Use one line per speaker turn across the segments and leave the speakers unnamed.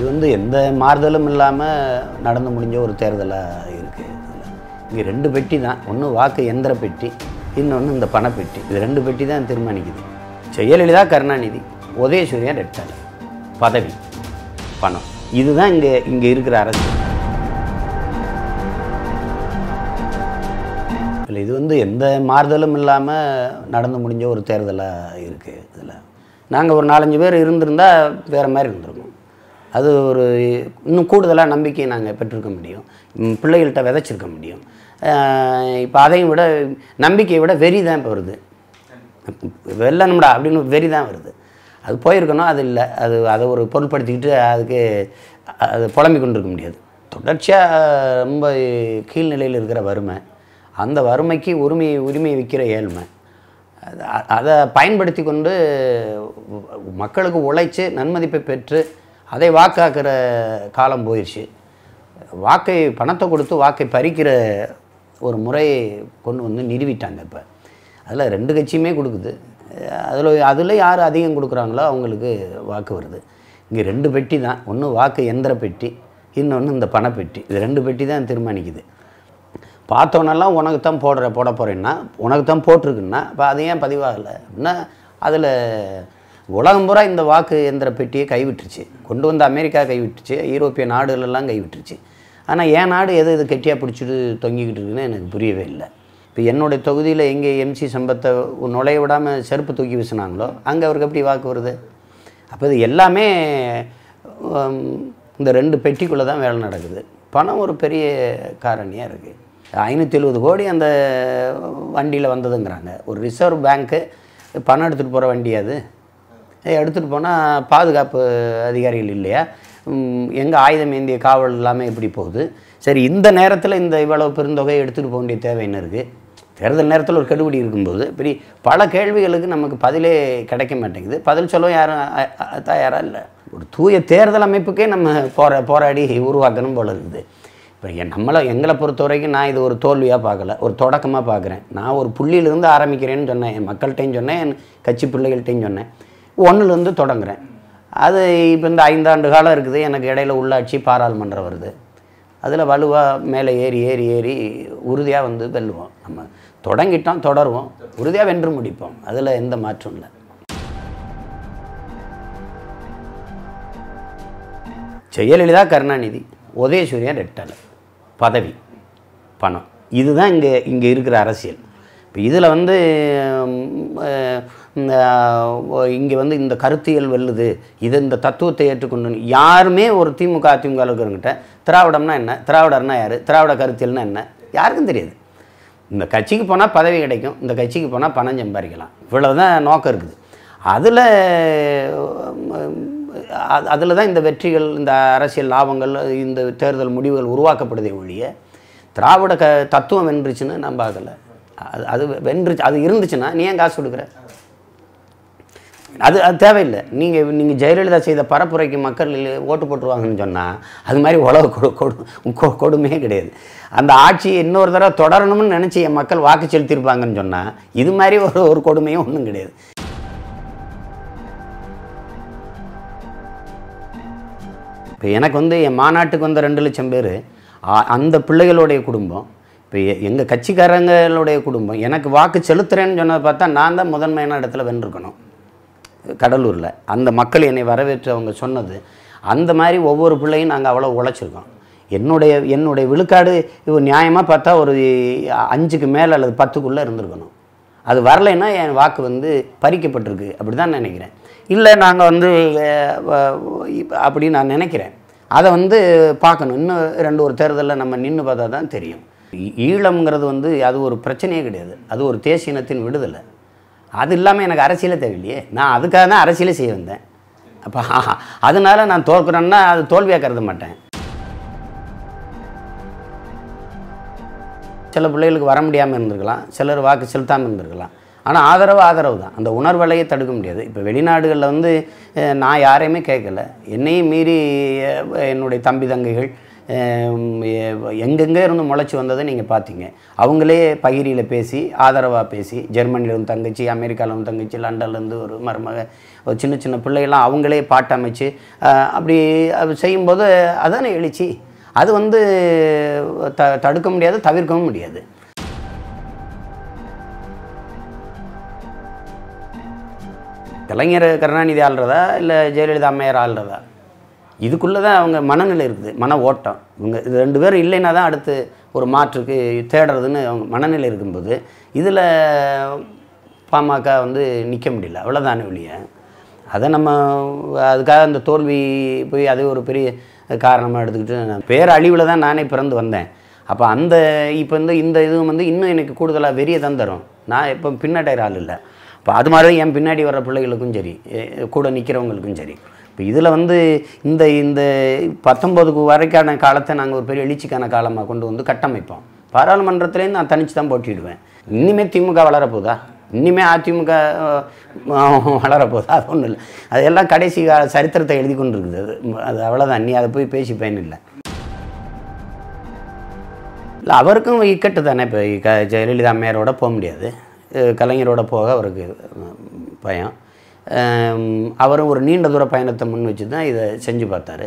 இது வந்து எந்த மாறுதலும் இல்லாமல் நடந்து முடிஞ்ச ஒரு தேர்தலாக இருக்குது இங்கே ரெண்டு பெட்டி தான். ஒன்று வாக்கு எந்திர பெட்டி இன்னொன்று இந்த பணப்பெட்டி இது ரெண்டு பெட்டி தான் தீர்மானிக்குது. ஜெயலலிதா கருணாநிதி உதயசூரியன் ரெட்டாளி பதவி பணம். இதுதான் இங்கே இங்கே இருக்கிற அரசு. இல்லை இது வந்து எந்த மாறுதலும் இல்லாமல் நடந்து முடிஞ்ச ஒரு தேர்தலாக இருக்குது இதில். நாங்கள் ஒரு நாலஞ்சு பேர் இருந்திருந்தால் வேறு மாதிரி இருந்திருக்கோம். அது ஒரு இன்னும் கூடுதலாக நம்பிக்கையை நாங்கள் பெற்றிருக்க முடியும். பிள்ளைகள்கிட்ட விதைச்சிருக்க முடியும். இப்போ அதையும் விட நம்பிக்கையை விட வெறி தான் இப்போ வருது. வெள்ளணும்டா அப்படின்னு வெறி தான் வருது. அது போயிருக்கணும் அது இல்லை. அது அதை ஒரு பொருட்படுத்திக்கிட்டு அதுக்கு அது புலம்பிக் கொண்டிருக்க முடியாது. தொடர்ச்சியாக ரொம்ப கீழ்நிலையில் இருக்கிற வறுமை அந்த வறுமைக்கு உரிமை உரிமை விற்கிற ஏழ்மை. அதை பயன்படுத்தி கொண்டு மக்களுக்கு உழைச்சி நன்மதிப்பை பெற்று அதை வாக்காக்குற காலம் போயிடுச்சு வாக்கை பணத்தை கொடுத்து வாக்கை பறிக்கிற ஒரு முறையை கொண்டு வந்து நிறுவிட்டாங்க இப்போ. அதில் ரெண்டு கட்சியுமே கொடுக்குது. அதில் அதில் யார் அதிகம் கொடுக்குறாங்களோ அவங்களுக்கு வாக்கு வருது. இங்கே ரெண்டு பெட்டி தான். ஒன்று வாக்கு எந்திர பெட்டி இன்னொன்று இந்த பணப்பெட்டி இது ரெண்டு பெட்டி தான் தீர்மானிக்குது. பார்த்தோன்னெல்லாம் உனக்கு தான் போடுற போட போகிறேன்னா உனக்கு தான் போட்டிருக்குன்னா இப்போ அது ஏன் பதிவாகலை? அப்படின்னா அதில் உலகம் பூரா இந்த வாக்கு எந்திர பெட்டியை கைவிட்டுருச்சு. கொண்டு வந்த அமெரிக்கா கைவிட்டுருச்சு ஐரோப்பிய நாடுகளெல்லாம் கைவிட்டுருச்சு. ஆனால் என் நாடு எது இது கெட்டியாக பிடிச்சிட்டு தொங்கிக்கிட்டு இருக்குன்னு எனக்கு புரியவே இல்லை. இப்போ என்னுடைய தொகுதியில் எங்கே எம்சி சம்பத்தை நுழைய விடாமல் செருப்பு தூக்கி வீசினாங்களோ அங்கே அவருக்கு எப்படி வாக்கு வருது? அப்போ இது எல்லாமே இந்த ரெண்டு பெட்டிக்குள்ளே தான் வேலை நடக்குது. பணம் ஒரு பெரிய காரணியாக இருக்குது ஐநூற்றி எழுபது கோடி அந்த வண்டியில் வந்ததுங்கிறாங்க. ஒரு ரிசர்வ் பேங்க்கு பணம் எடுத்துகிட்டு போகிற வண்டி அது. எடுத்துகிட்டு போனால் பாதுகாப்பு அதிகாரிகள் இல்லையா? எங்கள் ஆயுதம் ஏந்திய காவல் இல்லாமல் எப்படி போகுது. சரி இந்த நேரத்தில் இந்த இவ்வளவு பெருந்தொகையை எடுத்துகிட்டு போக வேண்டிய தேவை என்ன இருக்குது தேர்தல் நேரத்தில் ஒரு கெடுபிடி இருக்கும்போது இப்படி பல கேள்விகளுக்கு நமக்கு பதிலே கிடைக்க மாட்டேங்குது. பதில் சொல்ல யாரும் தயாராக இல்லை. ஒரு தூய தேர்தல் அமைப்புக்கே நம்ம போரா போராடி உருவாக்கணும் போல இருக்குது. இப்போ என் நம்மளை எங்களை பொறுத்த வரைக்கும் நான் இது ஒரு தோல்வியாக பார்க்கல ஒரு தொடக்கமாக பார்க்குறேன். நான் ஒரு புள்ளியிலிருந்து ஆரம்பிக்கிறேன்னு சொன்னேன். என் மக்கள்கிட்டையும் சொன்னேன் என் கட்சி பிள்ளைகள்கிட்டையும் சொன்னேன். ஒன்றுலேருந்து தொடங்குறேன். அது இப்போ இந்த ஐந்தாண்டு காலம் இருக்குது எனக்கு இடையில உள்ளாட்சி பாராளுமன்றம் வருது. அதில் வலுவாக மேலே ஏறி ஏறி ஏறி உறுதியாக வந்து வெல்லுவோம். நம்ம தொடங்கிட்டோம் தொடருவோம். உறுதியாக வென்று முடிப்போம். அதில் எந்த மாற்றம் இல்லை. ஜெயலலிதா கருணாநிதி உதயசூரியன் ரெட்டலை பதவி பணம். இதுதான் இங்கே இங்கே இருக்கிற அரசியல். இப்போ இதில் வந்து இங்கே வந்து இந்த கருத்தியல் வெல்லுது இது இந்த தத்துவத்தை ஏற்றுக்கொண்டு யாருமே ஒரு திமுக அதிமுக இருக்கிறவங்கிட்ட திராவிடம்னா என்ன திராவிடர்னா யார் திராவிட கருத்தியல்னா என்ன யாருக்கும் தெரியாது. இந்த கட்சிக்கு போனால் பதவி கிடைக்கும் இந்த கட்சிக்கு போனால் பணம் சம்பாதிக்கலாம். இவ்வளோ தான் நோக்கம் இருக்குது. அதில் அதில் தான் இந்த வெற்றிகள் இந்த அரசியல் லாபங்கள் இந்த தேர்தல் முடிவுகள் உருவாக்கப்படுதே ஒழிய திராவிட க தத்துவம் வென்றுச்சுன்னு நம்ப அதில் அது அது வென்றுச்சு அது இருந்துச்சுன்னா நீ ஏன் காசு கொடுக்குற? அது அது தேவையில்லை. நீங்கள் நீங்கள் ஜெயலலிதா செய்த பரப்புரைக்கு மக்கள் ஓட்டு போட்டுருவாங்கன்னு சொன்னால் அது மாதிரி உழவு கொடு கொடு கொடுமையே கிடையாது. அந்த ஆட்சியை இன்னொரு தடவை தொடரணும்னு நினச்சி என் மக்கள் வாக்கு செலுத்தியிருப்பாங்கன்னு சொன்னால் இது மாதிரி ஒரு ஒரு கொடுமையும் ஒன்றும் கிடையாது. இப்போ எனக்கு வந்து என் மாநாட்டுக்கு வந்த ரெண்டு லட்சம் பேர் அந்த பிள்ளைகளுடைய குடும்பம் இப்போ எங்கள் கட்சிக்காரங்களுடைய குடும்பம் எனக்கு வாக்கு செலுத்துறேன்னு சொன்னதை பார்த்தா நான் தான் முதன்மையான இடத்துல வென்றிருக்கணும். கடலூரில் அந்த மக்கள் என்னை வரவேற்று அவங்க சொன்னது அந்த மாதிரி ஒவ்வொரு பிள்ளையும் நாங்கள் அவ்வளோ உழைச்சிருக்கோம். என்னுடைய என்னுடைய விழுக்காடு இப்போ நியாயமாக பார்த்தா ஒரு அஞ்சுக்கு மேலே அல்லது பத்துக்குள்ளே இருந்திருக்கணும். அது வரலைன்னா என் வாக்கு வந்து பறிக்கப்பட்டிருக்கு அப்படி தான் நினைக்கிறேன். இல்லை நாங்கள் வந்து அப்படி நான் நினைக்கிறேன். அதை வந்து பார்க்கணும். இன்னும் ரெண்டு ஒரு தேர்தலில் நம்ம நின்று பார்த்தா தான் தெரியும். ஈ- ஈழம்ங்கிறது வந்து அது ஒரு பிரச்சனையே கிடையாது. அது ஒரு தேசிய இனத்தின் விடுதலை. அது இல்லாமல் எனக்கு அரசியலே தேவையில்லையே நான் அதுக்காக தான் அரசியலே செய்ய வந்தேன். அப்போ அதனால நான் தோற்கிறேன்னா அது தோல்வியாக கருத மாட்டேன். சில பிள்ளைகளுக்கு வர முடியாமல் இருந்திருக்கலாம். சிலர் வாக்கு செலுத்தாமல் இருந்திருக்கலாம். ஆனால் ஆதரவு ஆதரவு தான். அந்த உணர்வலையை தடுக்க முடியாது. இப்போ வெளிநாடுகளில் வந்து நான் யாரையுமே கேட்கல. என்னையும் மீறி என்னுடைய தம்பி தங்கைகள் எங்கெங்கே இருந்து முளைச்சி வந்ததை நீங்கள் பார்த்தீங்க. அவங்களே பகிரியில் பேசி ஆதரவாக பேசி ஜெர்மனியில் தங்கச்சி அமெரிக்காவிலேருந்து தங்கச்சி லண்டன்லேருந்து ஒரு மருமக ஒரு சின்ன சின்ன பிள்ளைகள்லாம் அவங்களே பாட்டு அமைச்சு அப்படி அது செய்யும்போது அதானே எழுச்சி. அது வந்து த தடுக்க முடியாது தவிர்க்கவும் முடியாது. கலைஞர் கருணாநிதி ஆள்றதா இல்லை ஜெயலலிதா அம்மையார் ஆள்றதா? இதுக்குள்ளே தான் அவங்க மனநிலை இருக்குது மன ஓட்டம். இவங்க இது ரெண்டு பேரும் இல்லைன்னா தான் அடுத்து ஒரு மாற்றுக்கு தேடுறதுன்னு அவங்க மனநிலை இருக்கும்போது இதில் பாமக வந்து நிற்க முடியல அவ்வளோதானே ஒழிய. அதை நம்ம அதுக்காக அந்த தோல்வி போய் அது ஒரு பெரிய காரணமாக எடுத்துக்கிட்டு நான் பேரழிவில் தான் நானே பிறந்து வந்தேன். அப்போ அந்த இப்போ இந்த இந்த இதுவும் வந்து இன்னும் எனக்கு கூடுதலாக வெறிய தான் தரும். நான் இப்போ பின்னாடி ஆள் இல்லை. இப்போ அது மாதிரி தான் என் பின்னாடி வர்ற பிள்ளைகளுக்கும் சரி கூட நிற்கிறவங்களுக்கும் சரி. இப்போ இதில் வந்து இந்த இந்த பத்தொம்போதுக்கு வரைக்கான காலத்தை நாங்கள் ஒரு பெரிய எழுச்சிக்கான காலமாக கொண்டு வந்து கட்டமைப்போம். பாராளுமன்றத்துலேருந்து நான் தனித்து தான் போட்டிடுவேன் இனிமே திமுக வளரப்போதா இனிமே அதிமுக அஹ், வளரப்போதா அது ஒன்றும் இல்லை. அதெல்லாம் கடைசி கால சரித்திரத்தை எழுதி கொண்டு இருக்குது அது அது அவ்வளோதான் நீ அதை போய் பேசி பயன் இல்லை இல்லை அவருக்கும் இக்கட்டு தானே. இப்போ க ஜெயலலிதா அம்மையாரோட போக முடியாது. கலைஞரோட போக அவருக்கு பயம். அவரும் ஒரு நீண்ட தூர பயணத்தை முன் வச்சு தான் இதை செஞ்சு பார்த்தாரு.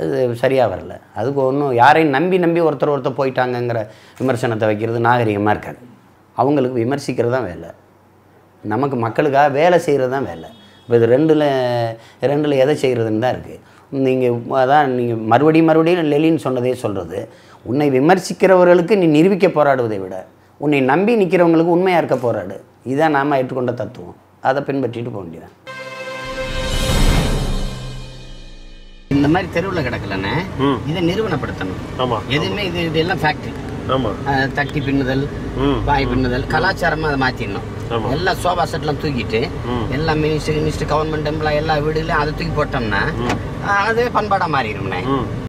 அது சரியாக வரல. அதுக்கு ஒன்றும் யாரையும் நம்பி நம்பி ஒருத்தர் ஒருத்தர் போயிட்டாங்கங்கிற விமர்சனத்தை வைக்கிறது நாகரிகமாக இருக்காது. அவங்களுக்கு விமர்சிக்கிறது தான் வேலை. நமக்கு மக்களுக்காக வேலை செய்கிறது தான் வேலை. இப்போ இது ரெண்டில் ரெண்டில் எதை செய்கிறதுன்னு தான் இருக்குது நீங்கள் அதான் நீங்கள் மறுபடியும் மறுபடியும் லெலின்னு சொன்னதே சொல்கிறது உன்னை விமர்சிக்கிறவர்களுக்கு நீ நிரூபிக்க போராடுவதை விட உன்னை நம்பி நிற்கிறவங்களுக்கு உண்மையாக இருக்க போராடு. இதுதான் நாம் ஏற்றுக்கொண்ட தத்துவம். அதை பின்பற்றிட்டு போக வேண்டியதான் இந்த மாதிரி தெருவில் கிடக்கலண்ணே
ம்.
இதை நிறுவனப்படுத்தணும்.
ஆமா.
எதுவுமே இது இதெல்லாம் ஃபேக்ட்ரி
ஆமா.
தட்டி பின்னுதல் பாய் பின்னுதல் கலாச்சாரமா அதை மாற்றிடணும்
ஆமா.
எல்லா சோஃபா செட்லாம் தூக்கிட்டு. எல்லா மினிஸ்டர் மினிஸ்டர் கவர்மெண்ட் எம்ப்ளாய் எல்லா வீடுலையும் அதை தூக்கி போட்டோம்னா அதுவே பண்பாடாக மாறிடும்ண்ணே.